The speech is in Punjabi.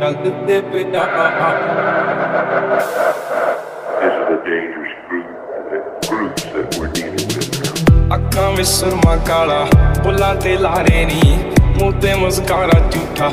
ਲੱਗਦੇ ਪਿਆ This is a dangerous group, the groups that we're dealing with now. ਅੱਖਾਂ ਵਿੱਚ ਸੁਰਮਾ ਕਾਲਾ ਬੁੱਲਾਂ ਤੇ ਲਾਰੇ ਨੀ ਮੂੰਹ ਤੇ ਮੁਸਕਾਰਾ ਝੂਠਾ